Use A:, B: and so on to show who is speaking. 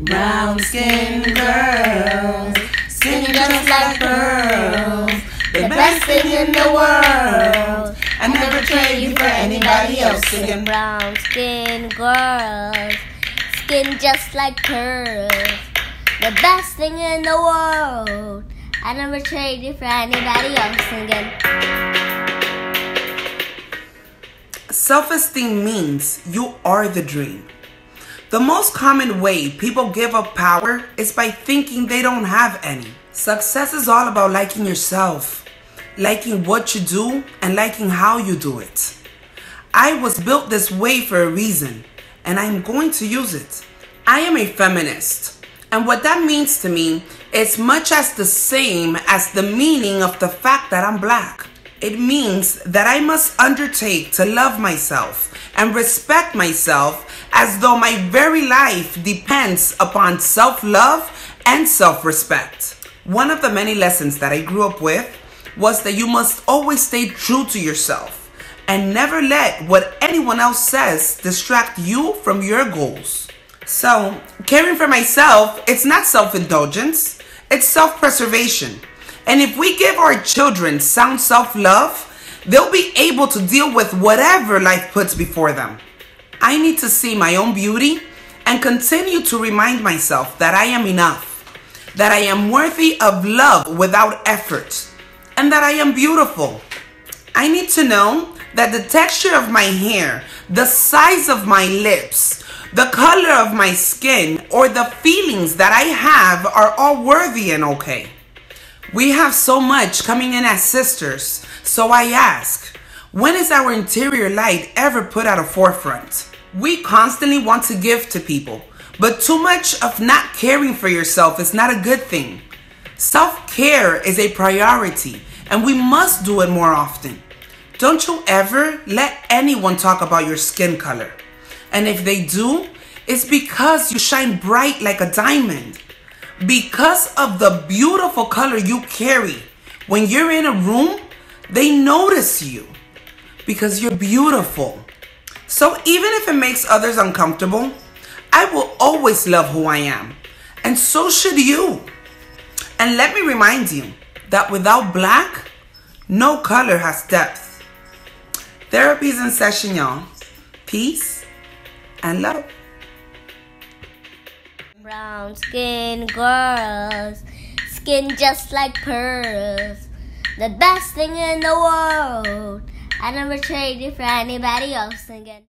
A: Brown skin girls, skin just like pearls. The best thing in the world. I never trade you for anybody else. Singing
B: brown skin girls, skin just like pearls. The best thing in the world. I never trade you for anybody else. Singing.
C: Self esteem means you are the dream. The most common way people give up power is by thinking they don't have any. Success is all about liking yourself, liking what you do, and liking how you do it. I was built this way for a reason, and I'm going to use it. I am a feminist, and what that means to me is much as the same as the meaning of the fact that I'm black. It means that I must undertake to love myself and respect myself as though my very life depends upon self love and self respect. One of the many lessons that I grew up with was that you must always stay true to yourself and never let what anyone else says distract you from your goals. So, caring for myself, it's not self indulgence, it's self preservation. And if we give our children sound self love, they'll be able to deal with whatever life puts before them. I need to see my own beauty and continue to remind myself that I am enough, that I am worthy of love without effort, and that I am beautiful. I need to know that the texture of my hair, the size of my lips, the color of my skin, or the feelings that I have are all worthy and okay. We have so much coming in as sisters, so I ask, when is our interior light ever put at a forefront? We constantly want to give to people, but too much of not caring for yourself is not a good thing. Self care is a priority, and we must do it more often. Don't you ever let anyone talk about your skin color. And if they do, it's because you shine bright like a diamond. Because of the beautiful color you carry. When you're in a room, they notice you because you're beautiful. So even if it makes others uncomfortable, I will always love who I am. And so should you. And let me remind you that without black, no color has depth. Therapy's in session, y'all. Peace and love.
B: Brown skin girls, skin just like pearls. The best thing in the world. I never trade you for anybody else again.